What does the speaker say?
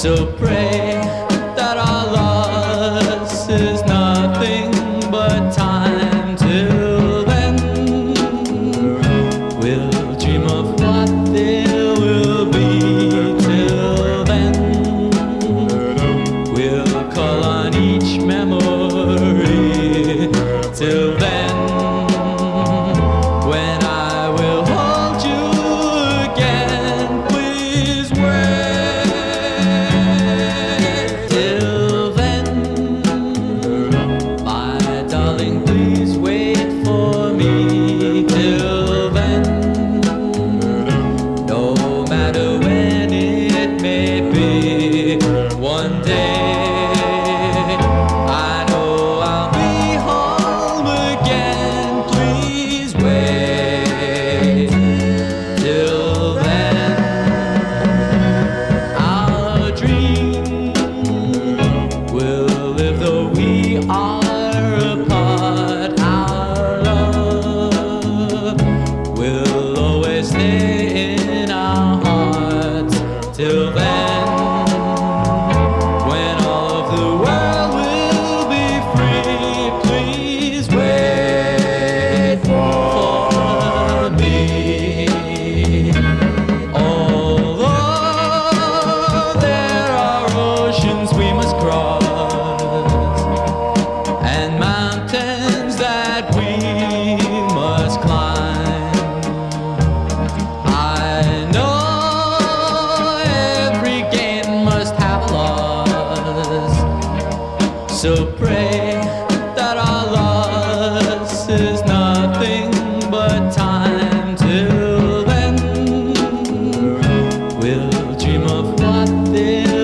So pray that our loss is nothing but time till then. We'll dream of what there will be till then. We'll call on each memory till. is nothing but time till then. We'll dream of what this.